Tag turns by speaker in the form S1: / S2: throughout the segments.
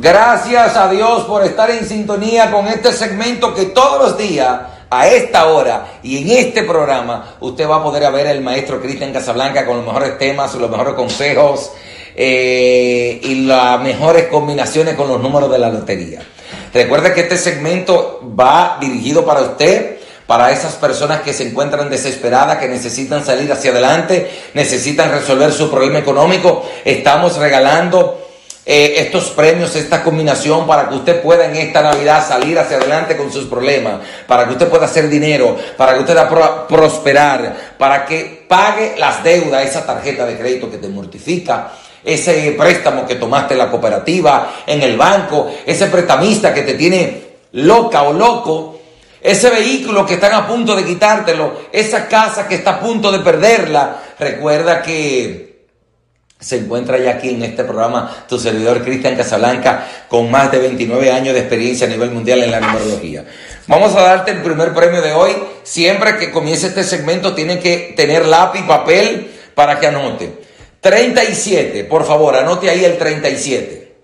S1: Gracias a Dios por estar en sintonía con este segmento que todos los días, a esta hora y en este programa, usted va a poder ver al maestro Cristian Casablanca con los mejores temas, los mejores consejos eh, y las mejores combinaciones con los números de la lotería. Recuerda que este segmento va dirigido para usted para esas personas que se encuentran desesperadas, que necesitan salir hacia adelante, necesitan resolver su problema económico. Estamos regalando eh, estos premios, esta combinación para que usted pueda en esta Navidad salir hacia adelante con sus problemas, para que usted pueda hacer dinero, para que usted pueda prosperar, para que pague las deudas, esa tarjeta de crédito que te mortifica, ese préstamo que tomaste en la cooperativa, en el banco, ese prestamista que te tiene loca o loco, ese vehículo que están a punto de quitártelo, esa casa que está a punto de perderla. Recuerda que se encuentra ya aquí en este programa tu servidor Cristian Casablanca con más de 29 años de experiencia a nivel mundial en la numerología. Vamos a darte el primer premio de hoy. Siempre que comience este segmento tiene que tener lápiz, papel para que anote. 37, por favor, anote ahí el 37.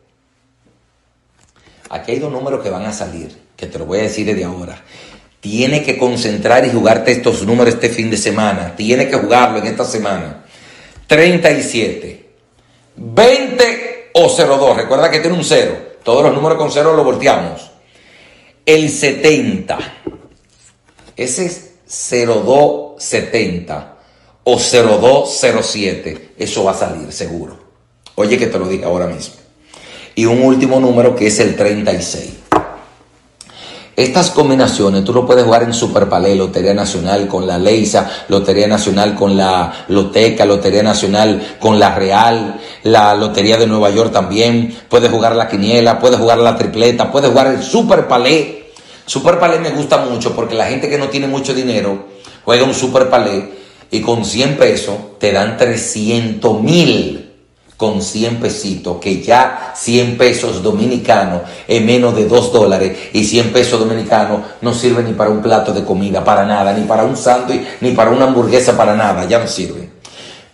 S1: Aquí hay dos números que van a salir, que te lo voy a decir desde ahora. Tiene que concentrar y jugarte estos números este fin de semana. Tiene que jugarlo en esta semana. 37. 20 o 02. Recuerda que tiene un 0. Todos los números con 0 lo volteamos. El 70. Ese es 0270 o 0207. Eso va a salir seguro. Oye que te lo dije ahora mismo. Y un último número que es el 36. Estas combinaciones tú lo puedes jugar en Superpalé, Lotería Nacional con la Leisa, Lotería Nacional con la Loteca, Lotería Nacional con la Real, la Lotería de Nueva York también. Puedes jugar la quiniela, puedes jugar la tripleta, puedes jugar el Superpalé. Superpalé me gusta mucho porque la gente que no tiene mucho dinero juega un Superpalé y con 100 pesos te dan 300 mil con 100 pesitos, que ya 100 pesos dominicanos es menos de 2 dólares y 100 pesos dominicanos no sirve ni para un plato de comida, para nada, ni para un sándwich, ni para una hamburguesa, para nada, ya no sirve.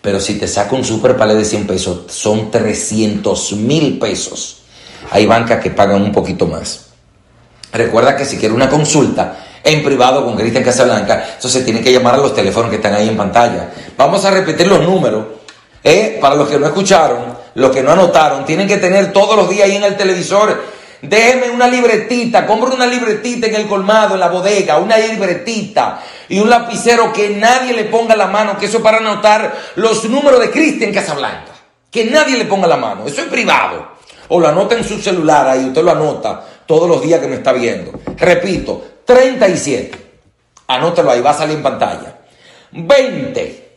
S1: Pero si te saca un super palé de 100 pesos, son 300 mil pesos. Hay bancas que pagan un poquito más. Recuerda que si quieres una consulta en privado con Cristian Casablanca, entonces tiene que llamar a los teléfonos que están ahí en pantalla. Vamos a repetir los números eh, para los que no escucharon, los que no anotaron, tienen que tener todos los días ahí en el televisor. Déjeme una libretita, compre una libretita en el colmado, en la bodega, una libretita y un lapicero que nadie le ponga la mano, que eso es para anotar los números de Cristian Casablanca. Que nadie le ponga la mano, eso es privado. O lo anota en su celular ahí, usted lo anota todos los días que me está viendo. Repito, 37. Anótelo ahí, va a salir en pantalla. 20.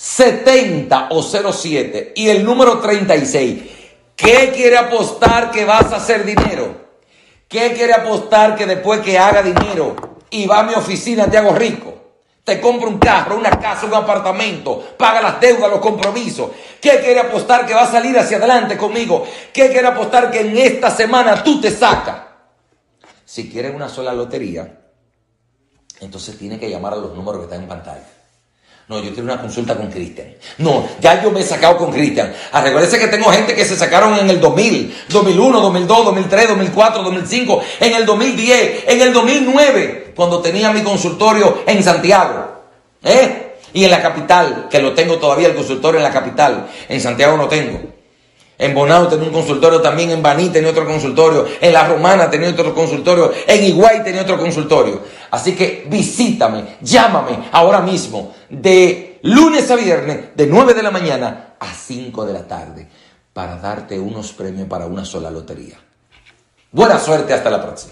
S1: 70 o 07 y el número 36. ¿Qué quiere apostar que vas a hacer dinero? ¿Qué quiere apostar que después que haga dinero y va a mi oficina te hago rico? Te compro un carro, una casa, un apartamento, paga las deudas, los compromisos. ¿Qué quiere apostar que va a salir hacia adelante conmigo? ¿Qué quiere apostar que en esta semana tú te sacas? Si quieres una sola lotería, entonces tiene que llamar a los números que están en pantalla. No, yo quiero una consulta con Cristian. No, ya yo me he sacado con Cristian. Recuérdese que tengo gente que se sacaron en el 2000, 2001, 2002, 2003, 2004, 2005, en el 2010, en el 2009, cuando tenía mi consultorio en Santiago. ¿Eh? Y en la capital, que lo tengo todavía el consultorio en la capital. En Santiago no tengo. En Bonao tenía un consultorio también, en Baní tenía otro consultorio, en La Romana tenía otro consultorio, en Iguay tenía otro consultorio. Así que visítame, llámame ahora mismo, de lunes a viernes, de 9 de la mañana a 5 de la tarde, para darte unos premios para una sola lotería. Buena suerte, hasta la próxima.